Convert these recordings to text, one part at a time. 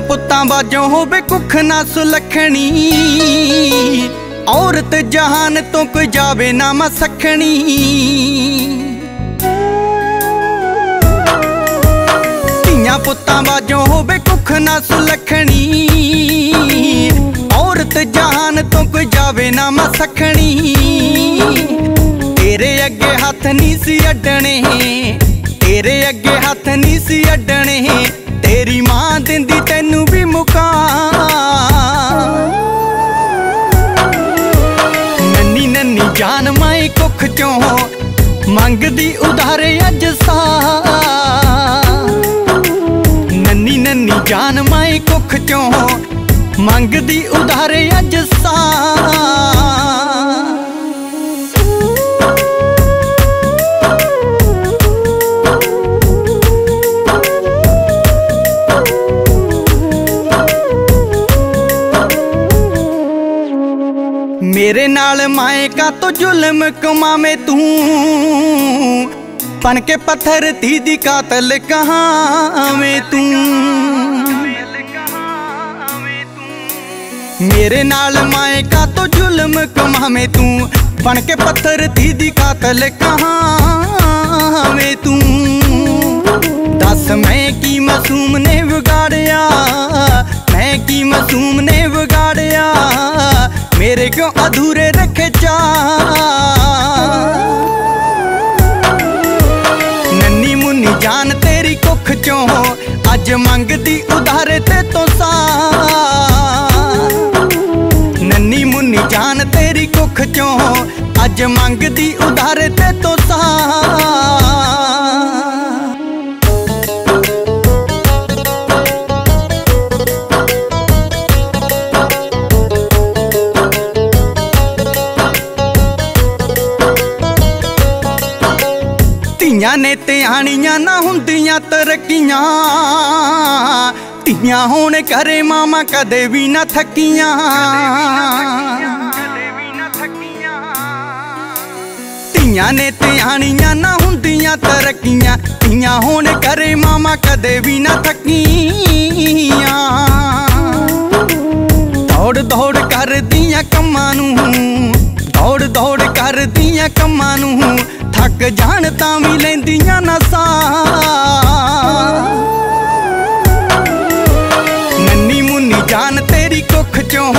ਪੁੱਤਾਂ ਬਾਜੋਂ ਹੋਵੇ ਕੁੱਖ ਨਾ ਸੁਲਖਣੀ। ਔਰਤ ਜਹਾਨ ਤੋਂ ਕੋਈ ਜਾਵੇ ਨਾ ਮਸਖਣੀ। ਧੀਆਂ ਪੁੱਤਾਂ ਬਾਜੋਂ ਹੋਵੇ ਕੁੱਖ ਨਾ ਸੁਲਖਣੀ। ਔਰਤ ਜਹਾਨ ਤੋਂ ਕੋਈ ਜਾਵੇ ਨਾ ਮਸਖਣੀ। ਤੇਰੇ ਅੱਗੇ ਹੱਥ ਨਹੀਂ ਸੀ ਅੱਡਣੇ। ਤੇਰੇ ਅੱਗੇ ਹੱਥ ਨਹੀਂ ਸੀ ਅੱਡਣੇ। ਜਾਨ ਕੁੱਖ ਚੋਂ ਮੰਗਦੀ ਉਧਾਰੇ ਅੱਜ ਸਾ ਨੰਨੀ ਨੰਨੀ ਜਾਨ ਮਾਈ ਕੁੱਖ ਚੋਂ ਮੰਗਦੀ ਉਧਾਰੇ ਅੱਜ ਸਾ ਮੇਰੇ ਨਾਲ ਮਾਇਕਾ ਤੋਂ ਜ਼ੁਲਮ ਕਮਾਵੇਂ ਤੂੰ। ਬਣ ਕੇ ਪੱਥਰ ਤੀ ਦੀ ਕਾਤਲ ਕਹਾਵੇਂ ਤੂੰ। ਮੇਰੇ ਨਾਲ ਮਾਇਕਾ ਤੋਂ ਜ਼ੁਲਮ ਕਮਾਵੇਂ ਤੂੰ। ਬਣ ਕੇ ਪੱਥਰ ਤੀ ਦੀ ਕਾਤਲ ਕਹਾਵੇਂ ਤੂੰ। ਦੱਸ ਮੈਂ ਕੀ ਮਾਸੂਮ ਨੇ ਵਿਗਾੜਿਆ। ਮੈਂ ਕੀ ਮਾਸੂਮ ਨੇ ਵਿਗਾੜਿਆ ਮੇਰੇ ਕਿਉਂ ਅਧੂਰੇ ਰੱਖੇ ਚਾ ਨੰਨੀ ਮੁੰਨੀ ਜਾਨ ਤੇਰੀ ਕੁੱਖ ਚੋਂ ਅੱਜ ਮੰਗਦੀ ਉਧਾਰੇ ਤੇ ਤੋਂ ਸਾ ਨੰਨੀ ਮੁੰਨੀ ਜਾਨ ਤੇਰੀ ਕੁੱਖ ਚੋਂ ਅੱਜ ਮੰਗਦੀ ਉਧਾਰੇ ਤੇ ਤੋਂ ਸਾ ਧੀਆਂ ਨੇ ਧਿਆਣੀਆਂ ਨਾ ਹੁੰਦੀਆਂ ਤਰੱਕੀਆਂ। ਧੀਆਂ ਹੋਣ ਘਰੇ ਮਾਮਾ ਕਦੇ ਵੀ ਨਾ ਥੱਕੀਆਂ। ਧੀਆਂ ਨੇ ਧਿਆਣੀਆਂ ਨਾ ਹੁੰਦੀਆਂ ਤਰੱਕੀਆਂ। ਧੀਆਂ ਹੋਣ ਕਰੇ ਮਾਮਾ ਕਦੇ ਵੀ ਨਾ ਥੱਕੀਆਂ। ਦੌੜ ਦੌੜ ਕਰਦੀਆਂ ਕੰਮਾਂ ਨੂੰ। ਦੌੜ ਦੌੜ ਕਰਦੀਆਂ ਕੰਮਾਂ ਨੂੰ। ਥੱਕ ਜਾਣ ਤਾਂ ਵੀ ਲੈਂਦੀਆਂ ਨਾ ਸਾਹ ਨੰਨੀ ਮੁੰਨੀ ਜਾਨ ਤੇਰੀ ਕੁੱਖ ਚੋਂ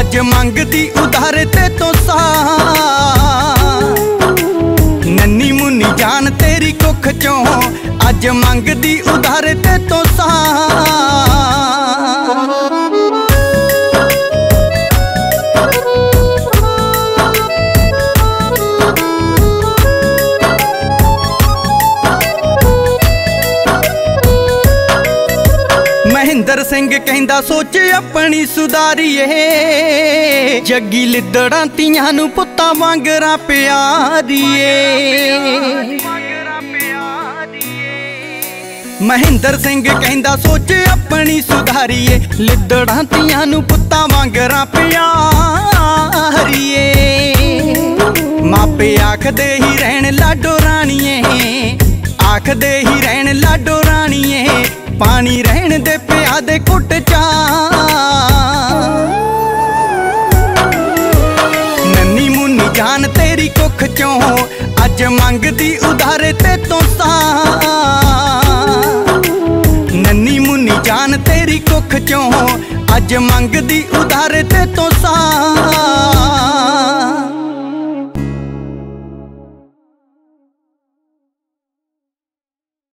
ਅੱਜ ਮੰਗਦੀ ਉਧਾਰੇ ਤੇ ਤੋਂ ਸਾ। ਨੰਨੀ ਮੁੰਨੀ ਜਾਨ ਤੇਰੀ ਕੁੱਖ ਚੋਂ ਅੱਜ ਮੰਗਦੀ ਉਧਾਰੇ ਤੇ ਤੋਂ ਸਾ। ਮਹਿੰਦਰ ਸਿੰਘ ਕਹਿੰਦਾ, ਸੋਚ ਆਪਣੀ ਸੁਧਾਰੀਏ। ਜੱਗੀ ਲਿੱਦੜਾਂ ਤੀਆਂ ਨੂੰ ਪੁੱਤਾਂ ਵਾਂਗਰਾ ਪਿਆਰੀਏ। ਮਹਿੰਦਰ ਸਿੰਘ ਕਹਿੰਦਾ, ਸੋਚ ਆਪਣੀ ਸੁਧਾਰੀਏ। ਲਿੱਦੜਾਂ ਤੀਆਂ ਨੂੰ ਪੁੱਤਾਂ ਵਾਂਗਰਾ ਪਿਆਰੀਏ। ਮਾਪੇ ਆਖਦੇ ਹੀ ਰਹਿਣ ਲਾਡੋ ਰਾਣੀਏ। ਆਖਦੇ ਹੀ ਰਹਿਣ ਲਾਡੋ ਰਾਣੀਏ। ਪਾਣੀ ਰਹਿਣ ਦੇ ਪਿਆ ਦੇ ਘੁੱਟ ਚਾ ਨੰਨੀ ਮੁੰਨੀ ਜਾਨ ਤੇਰੀ ਕੁੱਖ ਚੋਂ, ਅੱਜ ਮੰਗਦੀ ਉਧਾਰੇ ਤੇ ਤੋਂ ਸਾ ਨੰਨੀ ਮੁੰਨੀ ਜਾਨ ਤੇਰੀ ਕੁੱਖ ਚੋਂ, ਅੱਜ ਮੰਗਦੀ ਉਧਾਰੇ ਤੇ ਤੋਂ ਸਾ